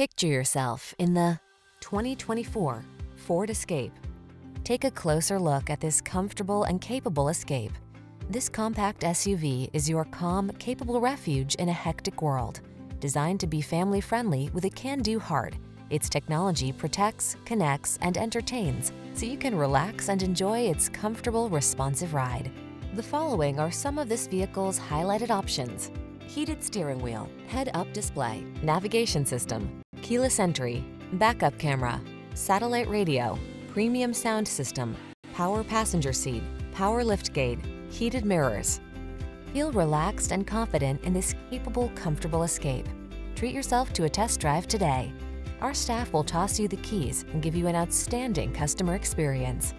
Picture yourself in the 2024 Ford Escape. Take a closer look at this comfortable and capable Escape. This compact SUV is your calm, capable refuge in a hectic world. Designed to be family-friendly with a can-do heart, its technology protects, connects, and entertains, so you can relax and enjoy its comfortable, responsive ride. The following are some of this vehicle's highlighted options. Heated steering wheel, head-up display, navigation system, keyless entry, backup camera, satellite radio, premium sound system, power passenger seat, power liftgate, heated mirrors. Feel relaxed and confident in this capable, comfortable escape. Treat yourself to a test drive today. Our staff will toss you the keys and give you an outstanding customer experience.